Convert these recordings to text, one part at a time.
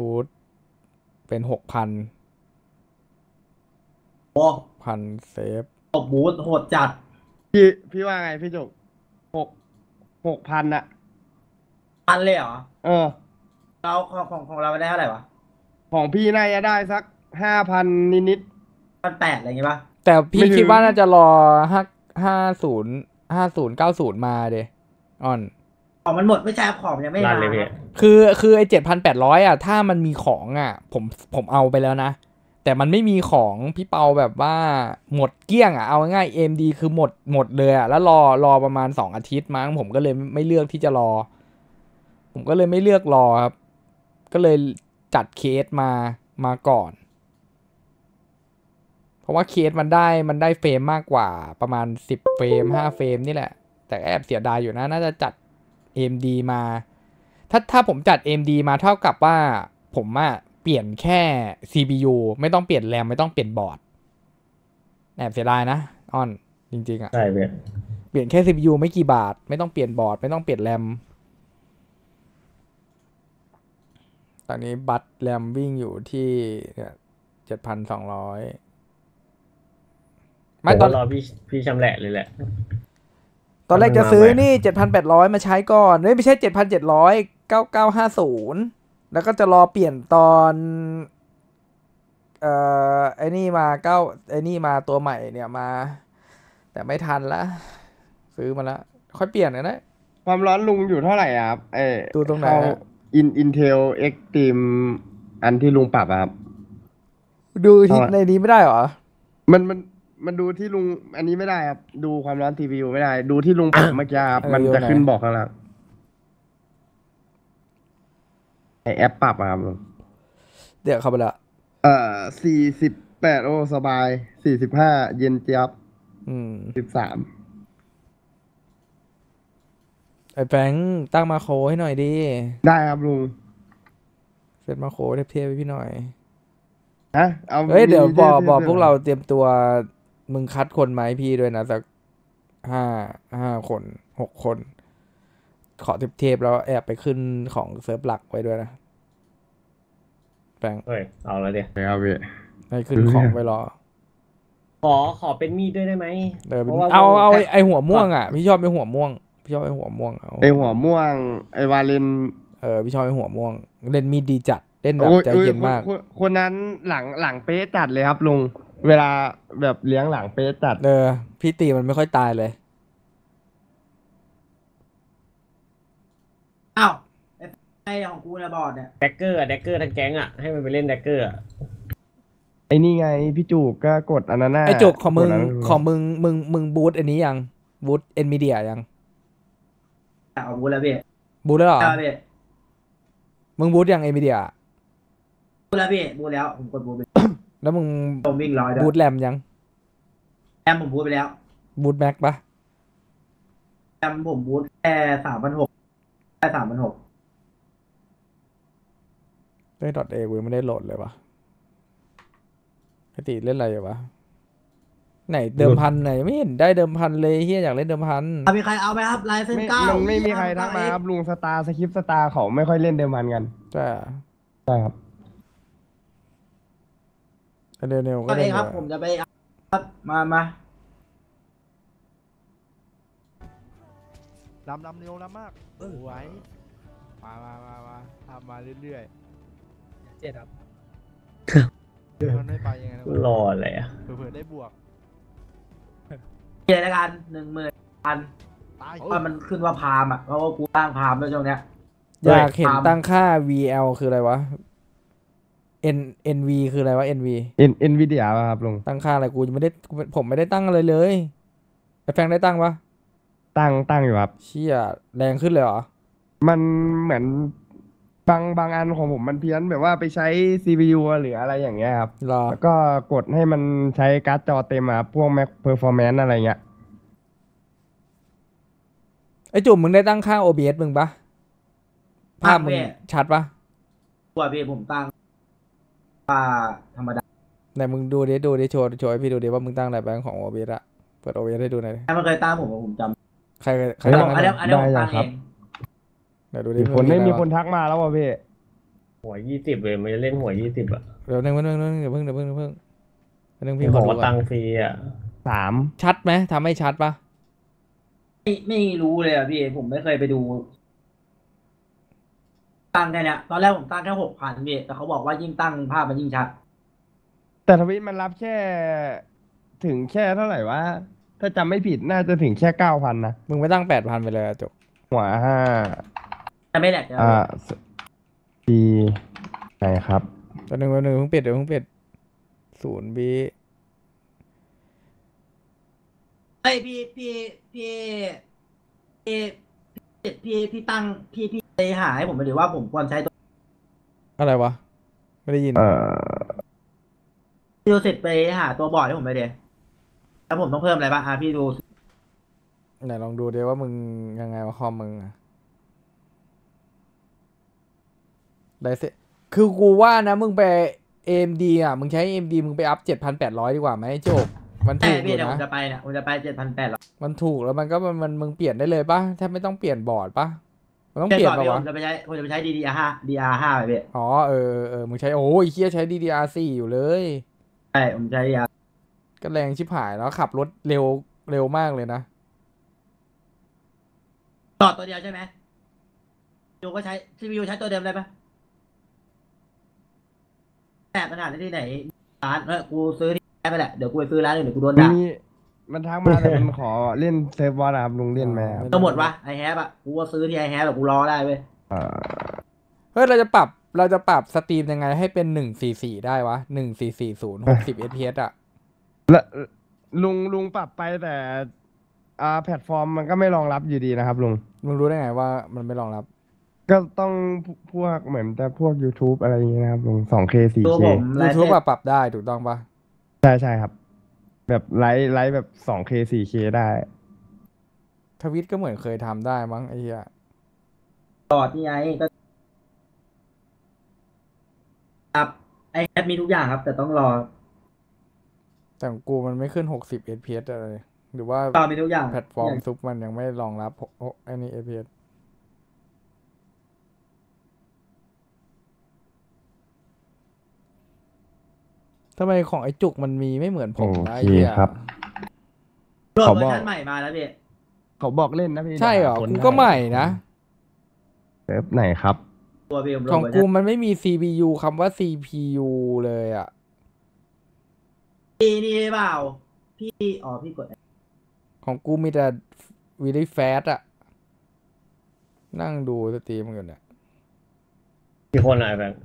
บูทเป็นหกพันโอ้พันเซฟตบบูธโหดจัด พี่พี่ว่าไงพี่จุกหกหกพันอะพันเลยเหรอ เออ เราของของของเราได้เท่าไหร่วะ ของพี่น่าจะได้สักห้าพันนิดพันแปดอะไรอย่างงี้ปะแต่พี่ไม่ถึงคิดว่าน่าจะรอห้าห้าศูนย์ห้าศูนย์เก้าศูนย์มาเดออน ของมันหมดไม่ใช่ของมันยังไม่รัมานเลยพี่คือคือไอเจ็ดพันแปดร้อยอะ ถ้ามันมีของอะ ผมผมเอาไปแล้วนะ แต่มันไม่มีของพี่เปาแบบว่าหมดเกลี้ยงอะเอาง่าย AMD คือหมดหมดเลยอะแล้วรอรอประมาณสองอาทิตย์มั้งผมก็เลยไม่เลือกที่จะรอ ผมก็เลยไม่เลือกรอครับ ก็เลยจัดเคสมามาก่อน เพราะว่าเคสมันได้มันได้เฟรมมากกว่าประมาณสิบเฟรมห้าเฟรมนี่แหละ แต่แอบเสียดายอยู่นะ น่าจะจัด AMD มา ถ้าถ้าผมจัด AMD มาเท่ากับว่าผมอะเปลี่ยนแค่ CPU ไม่ต้องเปลี่ยนแรมไม่ต้องเปลี่ยนบอร์ดแอบเสียดายนะออนจริงๆอะใช่พี่เปลี่ยนแค่ CPU ไม่กี่บาท ไม่ต้องเปลี่ยนบอร์ด ไม่ต้องเปลี่ยนแรมตอนนี้บัตรแรมวิ่งอยู่ที่เจ็ดพันสองร้อยไม่ไม่ตตออนนรอพี่พี่ชำแหละเลยแหละ ตอนแรกจะซื้อนี่เจ็ดพันแปดร้อยมาใช้ก่อนเฮ้ยไม่ใช่เจ็ดพันเจ็ดร้อยเก้าเก้าห้าศูนย์แล้วก็จะรอเปลี่ยนตอนเอ่อไอ้นี่มาเก้าไอ้นี่มาตัวใหม่เนี่ยมา แต่ไม่ทันละซื้อมาแล้วค่อยเปลี่ยนกันนะๆความร้อนลุงอยู่เท่าไหร่อะครับ เออดูตรงไหนเข้าฮะอิน Intel Extreme อันที่ลุงปรับอะครับ ดูที่เอาอะในนี้ไม่ได้เหรอ มันมัน มันดูที่ลุงอันนี้ไม่ได้ครับ ดูความร้อนทีวีไม่ได้ ดูที่ลุงปรับเมื่อกี้ครับเออมันอยู่จะไหนขึ้นบอกข้างล่างไอแอปปรับอะครับลุงเดี๋ยวเข้าไปละเอ่อสี่สิบแปดโอ้สบายสี่สิบห้าเย็นเจี๊ยบอืม สิบสามไอ้แฟรงค์ตั้งมาโครให้หน่อยดิได้ครับลุงเซตมาโครเทพๆให้พี่หน่อย ฮะเอาเฮ้ย เดี๋ยวมีบอกท่ๆบอกด้วยพวกเราเตรียมตัว มึงคัดคนมาให้พี่ด้วยนะ สักห้าห้าคนหกคน ขอเทปๆแล้วแอบไปขึ้นของเซิร์ฟหลักไว้ด้วยนะแฟรงค์เฮ้ยเอาแล้วเดี๋ยวครับพี่ให้ขึ้นของไว้รอ ขอขอเป็นมีดด้วยได้ไหมเออพระว่เอาเอาแค่ไอไอหัวม่วงอะพี่ชอบไอหัวม่วงพี่ชอบไอหัวม่วงเอาไอหัวม่วง ไอวาเลนเออพี่ชอบไอหัวม่วง เล่นมีดดีจัดเล่นแบบโอ้ยใจอ้เย็นมากคนคนคนนั้นหลังหลังเป๊ะจัดเลยครับลุง เวลาแบบเลี้ยงหลังเป๊ะจัด เออ พี่ตีมันไม่ค่อยตายเลย อ้าวไอ้ไอ้ของกูนะบอร์ดเนี่ย dagger อะ dagger ทั้งแก๊งอะให้มันไปเล่น dagger อะไอนี่ไงพี่จูกก็กดอันนั้นน่ะไอจุกของมึงกดนนั้นของมึงมึงมึงบูทอันนี้ยังบูทเอ็นมีเดียยังเอาบูธแล้วพี่บูทแล้วเหรอเอาพี่มึงบูทยังเอ็นมีเดียบูธแล้วพี่บูธแล้วผมกดบูธไป แล้วมึงผมวิ่งร้อยด้วยบูทแรมยังแอมผมบูธไปแล้ว บูทแม็กปะแอมผมบูธแค่สามพันหกแค่สามพันหกเล่นดอทเอกูยังไม่ได้โหลดเลยวะปกติเล่นอะไรอยู่วะไหนเดิมพันไหนไม่เห็นได้เดิมพันเลยเฮียอยากเล่นเดิมพันอะมีใครเอาไหมครับลายเส้นไม่เก้ามันไม่มีใครทักมาครับลุงสตาร์สคริปต์สตาร์เขาไม่ค่อยเล่นเดิมพันกันใช่ใช่ครับ เร็วเร็วๆก็ก็เอเล่งนครับอยู่ผมจะไปเอาครับมามาลำลำเร็วลำมากสวยมามามามาทำมาเรื่อยเจ็ดครับๆมันไม่ไปยังไงนะรออะไรอะเผื่อๆได้บวกเจอแล้วกันหนึ่งหมื่นพันตายว่ามันขึ้นว่าพามอะเพราะว่ากูตั้งพามด้วยช่วงเนี้ยอยากเห็นตามตั้งค่า VL คืออะไรวะ N NV คืออะไรวะ NV เอ็นเอ็นวีเดียครับลุงตั้งค่าอะไรกูยังไม่ได้กูผมไม่ได้ตั้งอะไรเลยไอ้แฟงได้ตั้งปะตั้งตั้งอยู่ครับ เชี่ยแรงขึ้นเลยเหรอ มันเหมือนบางบางอันของผมมันเพี้ยนแบบว่าไปใช้ CPU หรืออะไรอย่างเงี้ยครับ รอ แล้วก็กดให้มันใช้การ์ดจอเต็มอะพวก Mac Performance อะไรเงี้ย ไอ้จุ่มมึงได้ตั้งค่า OBS มึงปะภาพมึงตั้งเว้ย ชัดปะตัวพี่ผมตั้ง ว่าธรรมดาไหนมึงดูดิดูดิโชว์โชว์ให้พี่ดูดิว่ามึงตั้งอะไรบ้างของ OBS อะเปิด OBS ให้ดูหน่อยดิแต่มันเคยตั้งผมผมจำใครใครอันตั้งนี้ให้อันนี้มึงอันนี้ผมตั้งได้เอครับงไหนดูดิมีคนไม่มีอะรคนทักมาแล้วว่ะพี่หัวยี่สิบเลยมันจะเล่นหัวยี่สิบอะเดี๋ยวนึงนึงนึงเดี๋ยวเพิ่งเดี๋ยวเพิ่งเดี๋ยวเพิ่งเดี๋ยวนึงพี่พี่ขบออกดูว่าก่ตัอนงค์ฟรีอะสามชัดไหมทำให้ชัดปะไม่ไม่รู้เลยอะพี่ผมไม่เคยไปดู ตั้งแค่เนี้ยตอนแรกผมตั้งแค่หกพันพี่แต่เขาบอกว่ายิ่งตั้งภาพมันยิ่งชัด แต่ทวิตมันรับแค่ถึงแค่เท่าไหร่วะถ้าจำไม่ผิดน่าจะถึงแค่เก้าพันนะมึงไปตั้งแปดพันไปเลยอะจบหัวห้าแต่ไม่แหลกเลยอ่าปีไหนครับตอนนึงวันหนึ่งเพิ่งปิดเดี๋ยวเพิ่งปิดศูนย์บีเอ้ยพี่พี่พี่พี่พี่พี่พี่ตั้งพี่พี่ ไปหาให้ผมไปหรือว่าผมควรใช้ตัวอะไรวะ ไม่ได้ยิน เอ่อพี่ดูเสร็จไปหาตัวบอร์ดให้ผมไปเดียแล้วผมต้องเพิ่มอะไรบ้างอะพี่ดูไหนลองดูดิว่ามึงยังไงว่าคอมมึงอะได้เสคือกูว่านะมึงไป AMD อะ มึงใช้ AMD มึงไปอัพเจ็ดพันแปดร้อยดีกว่าไหมโจบมันแต่ถูกอพี่ยู่เดี๋ยวผมนะ จะไปเนี่ยผมจะไปเจ็ดพันแปดหรอมันถูกแล้วมันก็มันมันมึงเปลี่ยนได้เลยปะแทบไม่ต้องเปลี่ยนบอร์ดปะ มันต้องเปลี่เปยลี่นยนก่อนปะพี่ผวะมจะไปใช้ผมจะไปใช้ DDR ห้า DDR ห้าไปพี่อ๋อเออเออเออมึงใช้โอ้ยเฮียใช้ DDR4 อยู่เลยใช่ผมใช้ DDR ก็แรงชิบหายแล้วขับรถเร็วเร็วมากเลยนะต่อตัวเดียวใช่ไหมยูก็ใช้ CPU ใช้ตัวเดิมได้ปะแอบขนาดที่ไหนร้านเออกูซื้อที่แอปไปแหละเดี๋ยวกูไปซื้อร้านอื่นเดี๋ยวกูโดนมันด่า มีมันทักมาแต่มันขอเล่นเซิร์ฟวอร์นะครับลุงเล่นไหมครับก็หมดวะ iHAVE อะกูก็ซื้อที่ iHAVE แบบกูรอได้เว้ยเอ่อเฮ้ยเราจะปรับเราจะปรับ stream ยังไงให้เป็นหนึ่งสี่สี่ได้วะหนึ่งสี่สี่ศูนย์หกสิบ fps อะแล้วลุงลุงปรับไปแต่ อ่าแพลตฟอร์มมันก็ไม่รองรับอยู่ดีนะครับลุงมึงรู้ได้ไงว่ามันไม่รองรับ ก็ต้องพวกเหมือนแต่พวก YouTube อะไรอย่างเงี้ยนะครับลุง 2K ตัว 4K ผมไลฟ์ YouTube เสร็อะจปรับได้ถูกต้องปะใช่ใช่ครับ แบบไลฟ์ไลฟ์แบบ 2K 4K ได้ Twitch ก็เหมือนเคยทำได้มั้งไอ้เหี้ยตอดนี่ไงก็ครับ iHAVE มีทุกอย่างครับ แต่ต้องรอแต่ของกูมันไม่ขึ้นหกสิบ fps อะไร หรือว่าต่อมีทุกอย่างแพลตฟอร์มซุปมันยังไม่รองรับโอ้ไอ้นี่ fps ทำไมของไอ้จุกมันมีไม่เหมือนผมโอนะเคไอ้เหี้ยครับโหลดขอเวบออกร์ชันใหม่มาแล้วพี่ เขาบอกเล่นนะพี่ใช่เหรอคนกูก็ใหม่นะ เซิร์ฟไหนครับ ตัวพี่ผมโหลของดเวอร์กูชันมันไม่มี CPU คำว่า CPU เลยอะ พี่นี่เปล่า พี่อ๋อพี่กด ของกูมีแต่ very fast อะนั่งดู stream กันเนี่ย กี่คนอะไอ้แบงค์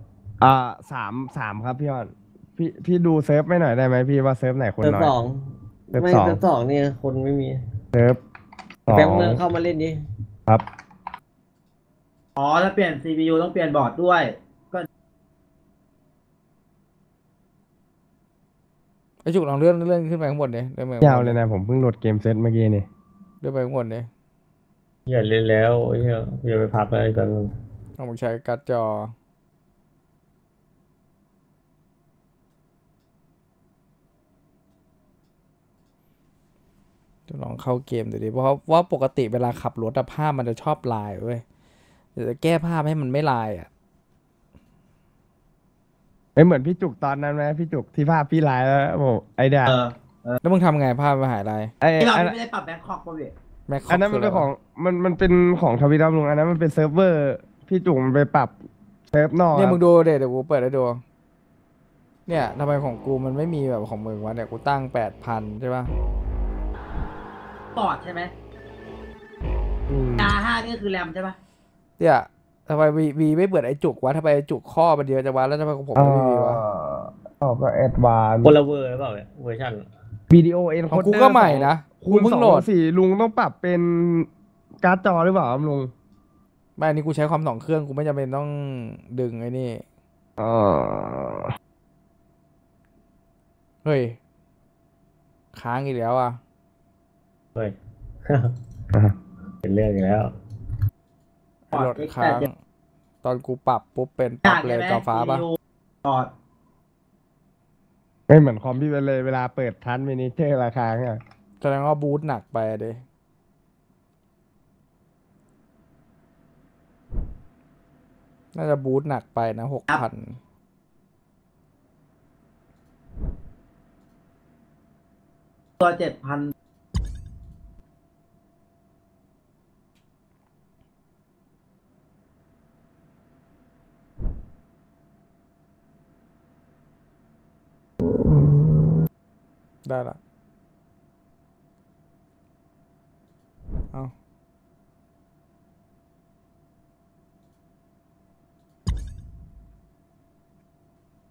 อ่าสามสามครับพี่ออน พี่พี่ดูเซิร์ฟไม่หน่อยได้ไหมพี่ว่าเซิร์ฟไหนคนเซิร์ฟน้อยสองเซิร์ฟไม่สองเซิร์ฟสองนี่คนไม่มีเซิร์ฟสอแบงค์งเมืองเข้ามาเล่นดิครับ อ๋อถ้าเปลี่ยน CPU ต้องเปลี่ยนบอร์ดด้วยก็ไอจุกลองเลื่อนเลื่อนขึ้นไปข้างบนดิเลื่อนไปข้างบนยาวเลยนะผมเพิ่งโหลดเกมเซตเมื่อกี้นี่เลื่อนไปข้างบนดิอย่าเล่นแล้วเฮ้ยอย่าไปพักเลยกันงเอามึงใช้การ์ดจอ จะลองเข้าเกมดูดิเพราะว่าปกติเวลาขับรถอะภาพมันจะชอบลายเว้ยเดี๋ยวจะแก้ภาพให้มันไม่ลายอะไม่เหมือนพี่จุกตอนนั้นไหมพี่จุกที่ภาพพี่ไลน์แล้วโอ้โหไอเดียเออแล้วมึงทำไงภาพมันหายลายไอที่เราอันไม่ได้ปรับแบงคอกป่ะพี่แม็กอันนั้นมันเป็นของมันมันเป็นของทวิตครับลุงอันนั้นมันเป็นเซิร์ฟเวอร์พี่จุกมันไปปรับเซิร์ฟนอกเนี่ยครับมึงดูเดี๋ยวเดี๋ยวกูเปิดให้ดู เนี่ยทำไมของกูมันไม่มีแบบของมึงวะเนี่ยกูตั้งแปดพันใช่ปะ บอร์ดใช่ไหมอืม R5 นี่คือแรมใช่ปะเนี่ยทำไมวีวีไม่เปิดไอ้จุกวะทำไมไอ้จุกข้อมันเดียวจังวะแล้วทำไมของผมไม่มีวะออกก็แอดวานคนละเวอร์หรือเปล่าเนี่ยเวอร์ชันวิดีโอเอ็นของกูก็ใหม่นะคูกูณเพิ่สงองโหลดสี่ลุงต้องปรับเป็นการ์ดจอหรือเปล่าครับลุงไม่อันนี้กูใช้ความสองเครื่องกูไม่จำเป็นต้องดึงไอ้นี่ อ๋อเฮ้ย ค้างอีกแล้วอะ เฮ้ย เป็นเรื่องอีกแล้วไอ้รถค้างตอนกูปรับปุ๊บเป็นปรับเลยใช่ไหมจอฟ้าปะ CPU บอร์ดไม่เหมือนคอมพี่ไปเลยเวลาเปิดทันมินิเจอร์ราคาเนี่ยแสดงว่าบูทหนักไปอะเดยน่าจะบูทหนักไปนะหกพันตัวเจ็ดพัน ได้ละ เอา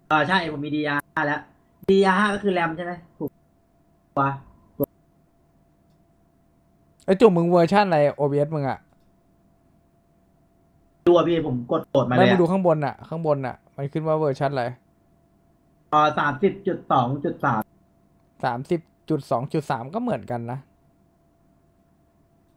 เออใช่ผมมี DR แล้ว DR ก็คือแรมใช่ไหมถูกปะไอ้จุกมึงเวอร์ชันอะไร OBS มึงอะตัวพี่ผมกดโหลดมาไม่เลยมึงดูข้างบนอะข้างบนอะมันขึ้นว่าเวอร์ชันอะไร เออสามสิบจุดสองจุดสาม สามสิบจุดสองจุดสามก็เหมือนกันนะ